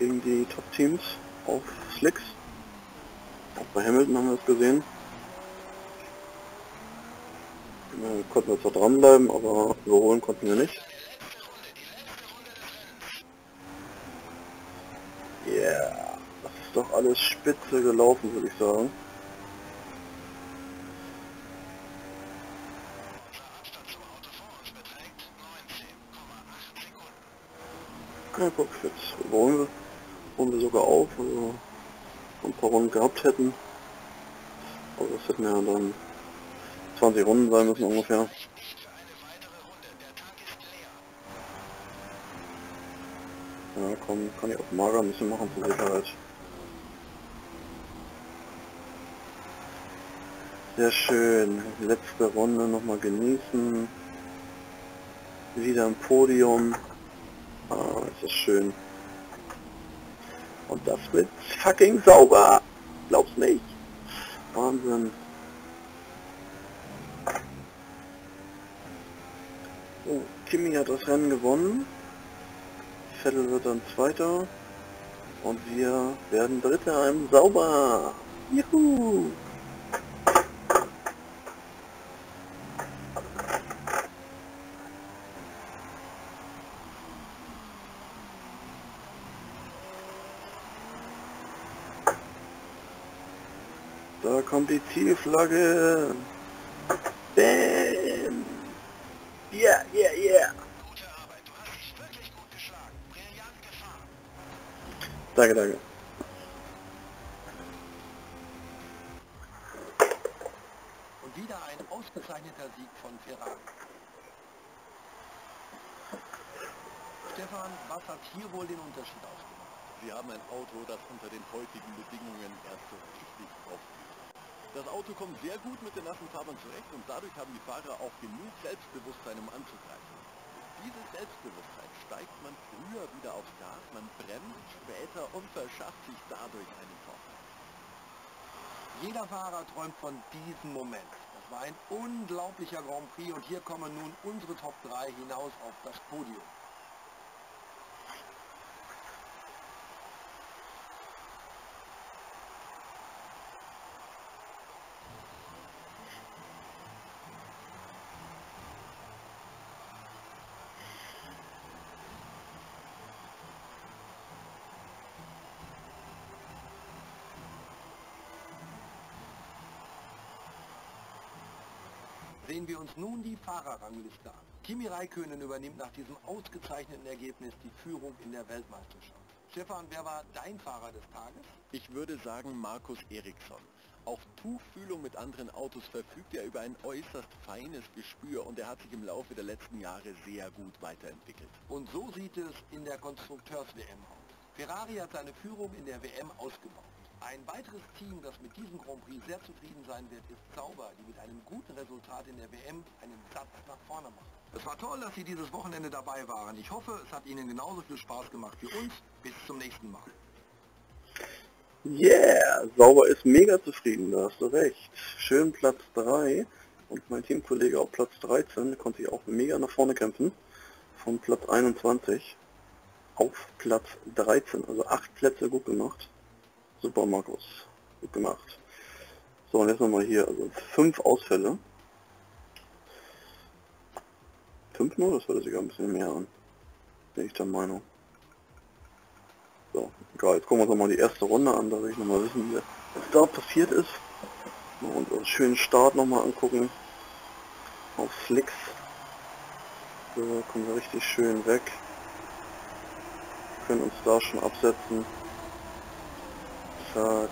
Speaker 1: gegen die Top-Teams auf Slicks. Auch bei Hamilton haben wir das gesehen. Ja, konnten wir zwar dranbleiben, aber überholen konnten wir nicht. Ja, yeah, das ist doch alles spitze gelaufen, würde ich sagen. Ja, guck, jetzt überholen wir, holen wir sogar auf, also ein paar Runden gehabt hätten. Aber das hätten wir dann 20 Runden sein müssen ungefähr. Ja, komm, kann ich auch mager ein bisschen machen zur Sicherheit. Sehr schön. Letzte Runde nochmal genießen. Wieder im Podium. Ah, ist das schön. Und das wird fucking sauber. Glaub's nicht. Wahnsinn. Oh, Kimi hat das Rennen gewonnen. Vettel wird dann Zweiter. Und wir werden Dritter im Sauber. Juhu! Da kommt die Zielflagge. Bam! Danke, danke.
Speaker 3: Und wieder ein ausgezeichneter Sieg von Ferrari. Stefan, was hat hier wohl den Unterschied ausgemacht?
Speaker 4: Sie haben ein Auto, das unter den heutigen Bedingungen erst so richtig aufgeht. Das Auto kommt sehr gut mit den nassen Fahrbahn zurecht und dadurch haben die Fahrer auch genug Selbstbewusstsein, um anzugreifen. Dieses Selbstbewusstsein steigt man früher wieder aufs Gas, man bremst später und verschafft sich dadurch einen Vorteil.
Speaker 3: Jeder Fahrer träumt von diesem Moment. Das war ein unglaublicher Grand Prix und hier kommen nun unsere Top 3 hinaus auf das Podium. Sehen wir uns nun die Fahrerrangliste an. Kimi Räikkönen übernimmt nach diesem ausgezeichneten Ergebnis die Führung in der Weltmeisterschaft. Stefan, wer war dein Fahrer des Tages?
Speaker 4: Ich würde sagen Markus Eriksson. Auf Tuchfühlung mit anderen Autos verfügt er über ein äußerst feines Gespür und er hat sich im Laufe der letzten Jahre sehr gut weiterentwickelt.
Speaker 3: Und so sieht es in der Konstrukteurs-WM aus. Ferrari hat seine Führung in der WM ausgebaut. Ein weiteres Team, das mit diesem Grand Prix sehr zufrieden sein wird, ist Sauber, die mit einem guten Resultat in der WM einen Satz nach vorne machen. Es war toll, dass Sie dieses Wochenende dabei waren. Ich hoffe, es hat Ihnen genauso viel Spaß gemacht wie uns. Bis zum nächsten Mal.
Speaker 1: Yeah, Sauber ist mega zufrieden, da hast du recht. Schön Platz 3 und mein Teamkollege auf Platz 13, der konnte sich auch mega nach vorne kämpfen. Von Platz 21 auf Platz 13, also 8 Plätze gut gemacht. Super, Markus. Gut gemacht. So, und jetzt nochmal hier, also fünf Ausfälle. Fünf nur? Das würde sogar ein bisschen mehr an. Bin ich der Meinung. So, egal, jetzt gucken wir uns nochmal die erste Runde an, da will ich nochmal wissen, was da passiert ist. Mal unseren schönen Start nochmal angucken. auf Slicks. So, kommen wir richtig schön weg. Können uns da schon absetzen. Zack.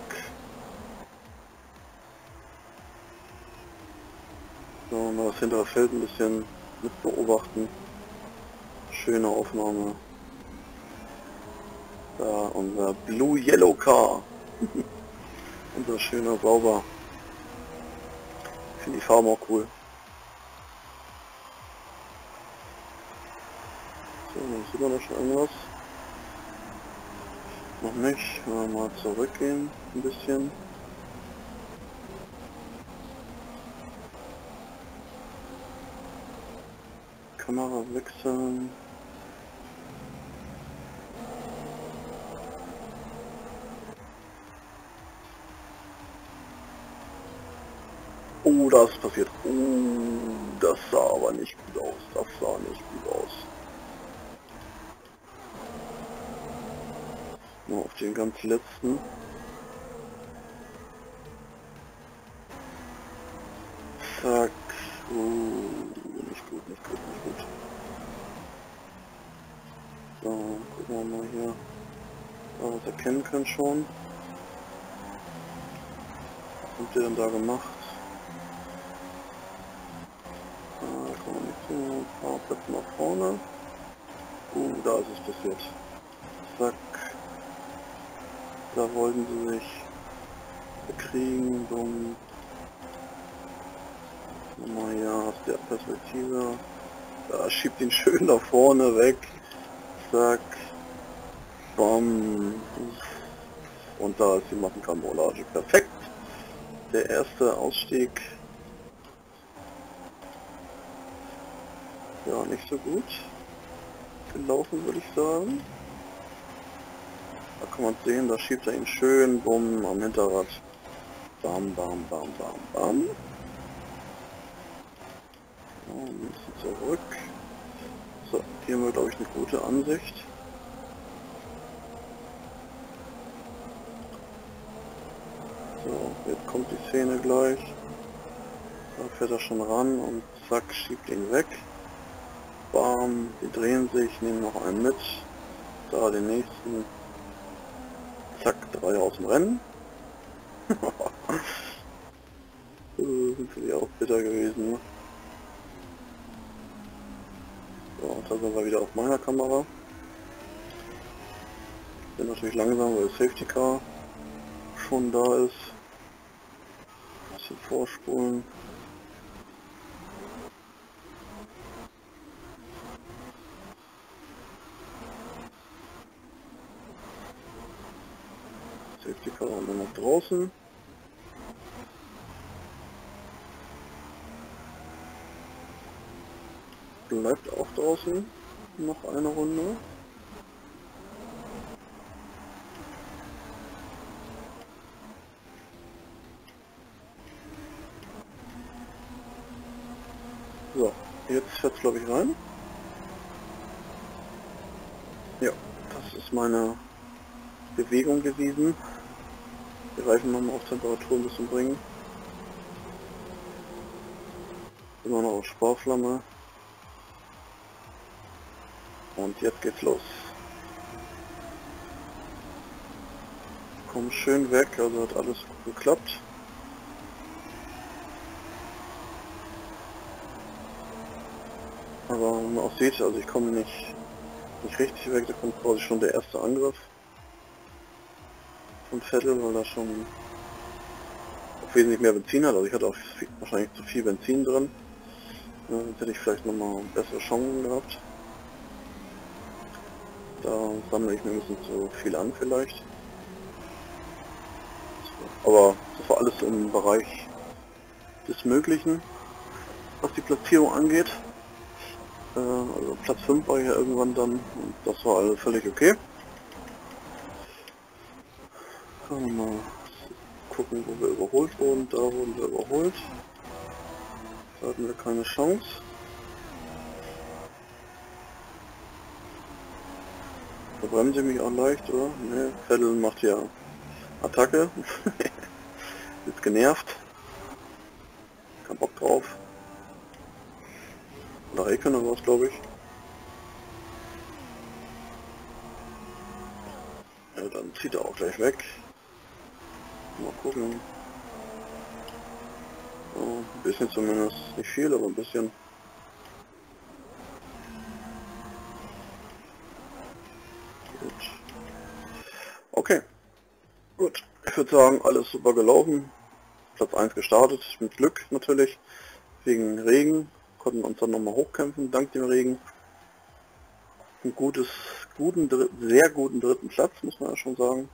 Speaker 1: So, mal das hintere Feld ein bisschen mit beobachten. Schöne Aufnahme. Da unser Blue Yellow Car. unser schöner sauber. Finde die Farben auch cool. So, sieht man da schon irgendwas? Noch nicht. Mal zurückgehen ein bisschen. Kamera wechseln. Oh, das passiert. Oh, das sah aber nicht gut aus. Das sah nicht gut aus. Auf den ganz letzten. Zack. Oh, nicht gut, nicht gut, nicht gut. So, gucken wir mal hier. Da was erkennen können schon. Was habt ihr denn da gemacht? ein paar Plätze nach vorne. Uh, da ist es passiert. Zack. Da wollten sie sich bekriegen. Nochmal ja, aus der Perspektive. Da schiebt ihn schön da vorne weg. Zack. Bam. Und da ist die Massenkarambolage. Perfekt. Der erste Ausstieg Ja, nicht so gut gelaufen, würde ich sagen. Da kann man sehen, da schiebt er ihn schön bumm am Hinterrad. Bam, bam, bam, bam, bam. So, ein bisschen zurück. So, hier haben wir, glaube ich, eine gute Ansicht. So, jetzt kommt die Szene gleich. Da fährt er schon ran und zack, schiebt ihn weg. Bam, die drehen sich, nehmen noch einen mit. Da den nächsten. Zack, drei aus dem Rennen. sind für die auch bitter gewesen. So, und da sind wir wieder auf meiner Kamera. Bin natürlich langsam, weil das Safety Car schon da ist. Ein bisschen vorspulen. Safety Car draußen. Bleibt auch draußen noch eine Runde. So, jetzt fährt glaube ich rein. Ja, das ist meine Bewegung gewesen. Die Reifen nochmal auf Temperatur ein bisschen bringen. Immer noch auf Sparflamme. Und jetzt geht's los. Komm schön weg, also hat alles gut geklappt. Aber man auch sieht, also ich komme nicht, nicht richtig weg, da kommt quasi schon der erste Angriff und Vettel, weil da schon wesentlich mehr Benzin hat. Also ich hatte auch viel, wahrscheinlich zu viel Benzin drin. Ja, jetzt hätte ich vielleicht nochmal bessere Chancen gehabt. Da sammle ich mir ein bisschen zu viel an vielleicht. Aber das war alles im Bereich des Möglichen, was die Platzierung angeht. Äh, also Platz 5 war ja irgendwann dann und das war alles völlig okay. Können wir mal gucken, wo wir überholt wurden. Da wurden wir überholt. Da hatten wir keine Chance. Bremst sie mich auch leicht, oder? Ne, Vettel macht ja Attacke. Ist genervt. Kein Bock drauf. Oder Räikkönen war es, glaube ich. Ja, dann zieht er auch gleich weg. Mal gucken. So, ein bisschen zumindest. Nicht viel, aber ein bisschen. Gut. Okay. Gut. Ich würde sagen, alles super gelaufen. Platz 1 gestartet, mit Glück natürlich. Wegen Regen. Konnten uns dann nochmal hochkämpfen, dank dem Regen. Ein gutes, guten, sehr guten dritten Platz, muss man ja schon sagen.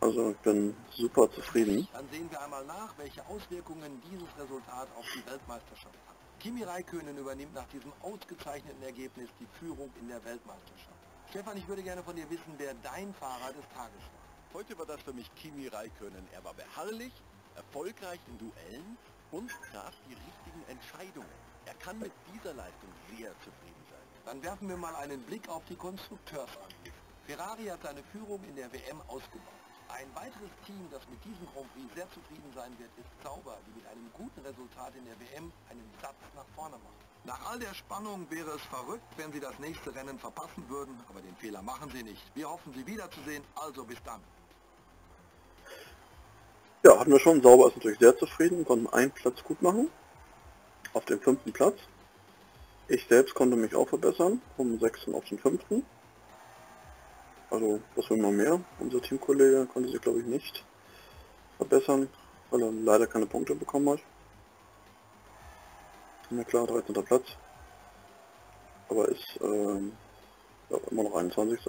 Speaker 1: Also ich bin super zufrieden.
Speaker 3: Dann sehen wir einmal nach, welche Auswirkungen dieses Resultat auf die Weltmeisterschaft hat. Kimi Räikkönen übernimmt nach diesem ausgezeichneten Ergebnis die Führung in der Weltmeisterschaft. Stefan, ich würde gerne von dir wissen, wer dein Fahrer des Tages war.
Speaker 4: Heute war das für mich Kimi Räikkönen. Er war beharrlich, erfolgreich in Duellen und traf die richtigen Entscheidungen. Er kann mit dieser Leistung sehr zufrieden sein.
Speaker 3: Dann werfen wir mal einen Blick auf die Konstrukteursangriff. Ferrari hat seine Führung in der WM ausgebaut. Ein weiteres Team, das mit diesem Grand Prix sehr zufrieden sein wird, ist Sauber, die mit einem guten Resultat in der WM einen Satz nach vorne macht. Nach all der Spannung wäre es verrückt, wenn sie das nächste Rennen verpassen würden, aber den Fehler machen sie nicht. Wir hoffen, sie wiederzusehen, also bis dann.
Speaker 1: Ja, hatten wir schon. Sauber ist natürlich sehr zufrieden, konnten einen Platz gut machen. Auf dem fünften Platz. Ich selbst konnte mich auch verbessern, vom sechsten auf den fünften. Also, was will man mehr? Unser Teamkollege konnte sich, glaube ich, nicht verbessern, weil er leider keine Punkte bekommen hat. Na klar, 13. Platz. Aber ist ähm, ja, immer noch 21.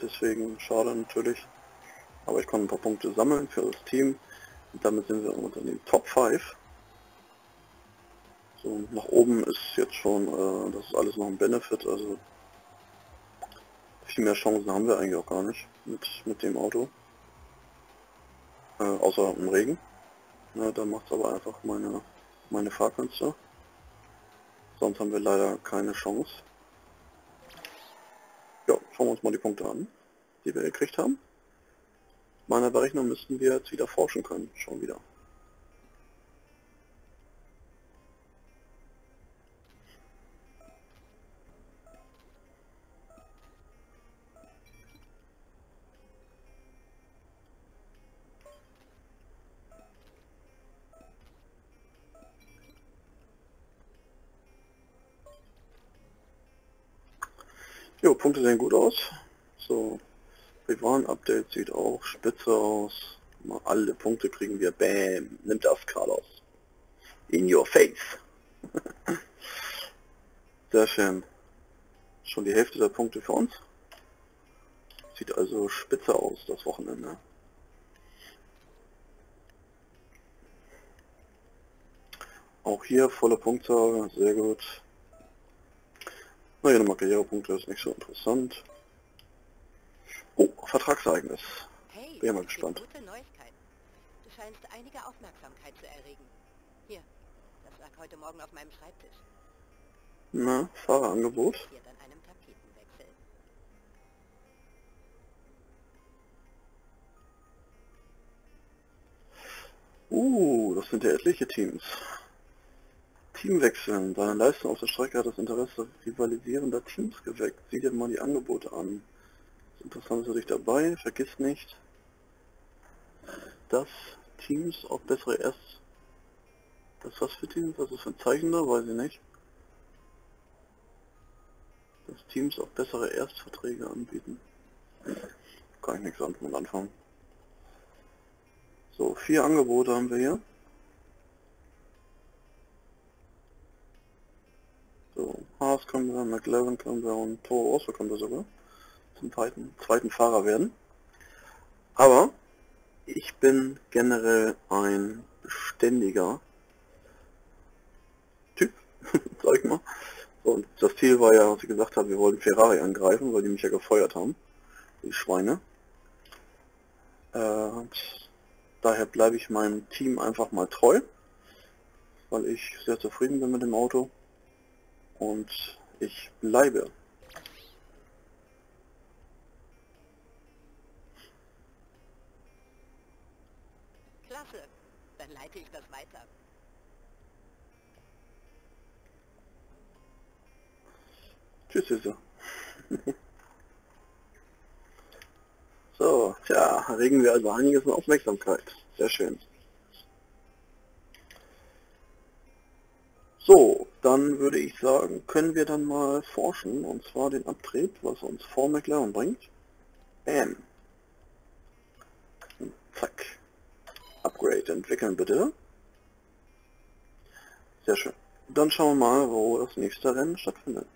Speaker 1: Deswegen schade natürlich. Aber ich konnte ein paar Punkte sammeln für das Team. Und damit sind wir unter den Top 5. So, nach oben ist jetzt schon, äh, das ist alles noch ein Benefit, also viel mehr Chancen haben wir eigentlich auch gar nicht mit, mit dem Auto. Äh, außer im Regen. Ja, da macht es aber einfach meine, meine Fahrkünste. Sonst haben wir leider keine Chance. Ja, schauen wir uns mal die Punkte an, die wir gekriegt haben. Meiner Berechnung müssten wir jetzt wieder forschen können, schon wieder. Sieht auch spitze aus. Mal alle Punkte kriegen wir. Bam, nimmt das Carlos. In your face. Sehr schön. Schon die Hälfte der Punkte für uns. Sieht also spitze aus, das Wochenende. Auch hier volle Punktzahl, sehr gut. Na, nochmal Karrierepunkte ist nicht so interessant. Vertragsereignis.
Speaker 2: Hey,
Speaker 1: Bin ja mal gespannt.
Speaker 2: gute Neuigkeiten. Du scheinst einige Aufmerksamkeit zu erregen. Hier, das lag heute Morgen auf meinem Schreibtisch.
Speaker 1: Na, Fahrerangebot.
Speaker 2: Hier an einem Tapetenwechsel.
Speaker 1: Uh, das sind ja etliche Teams. Teamwechseln. Deine Leistung auf der Strecke hat das Interesse rivalisierender Teams geweckt. Sieh dir mal die Angebote an. Interessant ist für dich dabei. Vergiss nicht, dass Teams auch bessere Erst... Das was für Teams? Was ist für ein Zeichen da? Weiß ich nicht. Dass Teams auch bessere Erstverträge anbieten. Kann ich nichts anderes mit anfangen. So, vier Angebote haben wir hier. So, Haas können wir, McLaren können wir und Toro Rosso können wir sogar zum zweiten, zweiten Fahrer werden. Aber ich bin generell ein beständiger Typ, sag ich mal. Und das Ziel war ja, was ich gesagt habe, wir wollten Ferrari angreifen, weil die mich ja gefeuert haben. Die Schweine. Äh, daher bleibe ich meinem Team einfach mal treu, weil ich sehr zufrieden bin mit dem Auto. Und ich bleibe.
Speaker 2: weiter.
Speaker 1: Tschüss, Süße. so, tja, regen wir also einiges in Aufmerksamkeit. Sehr schön. So, dann würde ich sagen, können wir dann mal forschen, und zwar den Abtrieb, was uns vor McLaren bringt. Bam. Und zack. Upgrade entwickeln bitte. Sehr schön. Dann schauen wir mal, wo das nächste Rennen stattfindet.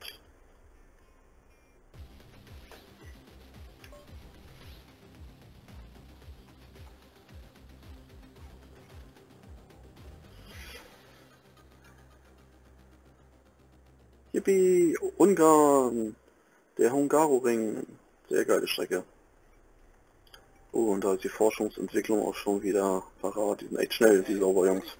Speaker 1: Yippie, Ungarn, der Hungaroring, sehr geile Strecke. Oh, und da ist die Forschungsentwicklung auch schon wieder parat. Die sind echt schnell, die sauber Jungs.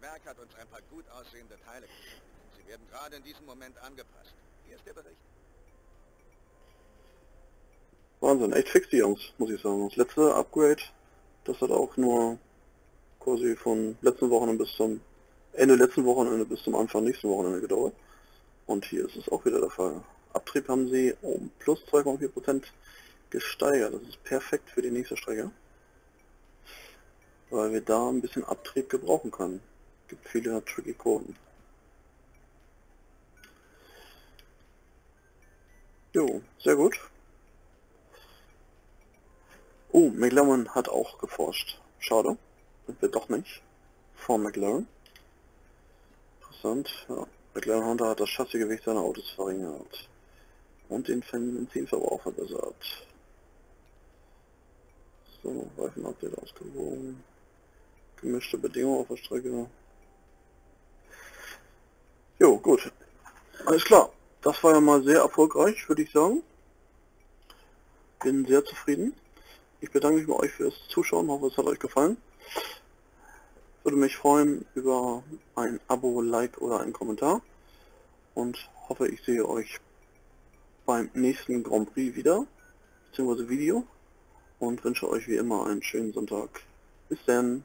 Speaker 5: Werk hat uns ein paar gut aussehende Teile gegeben. Sie werden gerade in diesem Moment angepasst. Hier ist der Bericht.
Speaker 1: Wahnsinn, echt fix die Jungs, muss ich sagen. Das letzte Upgrade, das hat auch nur quasi von letzten Wochenende bis zum Ende letzten Wochenende bis zum Anfang nächsten Wochenende gedauert. Und hier ist es auch wieder der Fall. Abtrieb haben sie um plus 2,4% gesteigert. Das ist perfekt für die nächste Strecke. Weil wir da ein bisschen Abtrieb gebrauchen können. Gibt viele tricky Kurven. Jo, sehr gut. Oh, McLaren hat auch geforscht. Schade. Sind wir doch nicht. Vor McLaren. Interessant, ja. McLaren Honda hat das Chassisgewicht seiner Autos verringert. Und den Benzinverbrauch verbessert. So, Reifenupdate ausgewogen. Gemischte Bedingungen auf der Strecke. Jo, gut. Alles klar. Das war ja mal sehr erfolgreich, würde ich sagen. Bin sehr zufrieden. Ich bedanke mich bei euch fürs Zuschauen, hoffe es hat euch gefallen. Würde mich freuen über ein Abo, Like oder einen Kommentar. Und hoffe ich sehe euch beim nächsten Grand Prix wieder, beziehungsweise Video. Und wünsche euch wie immer einen schönen Sonntag. Bis dann.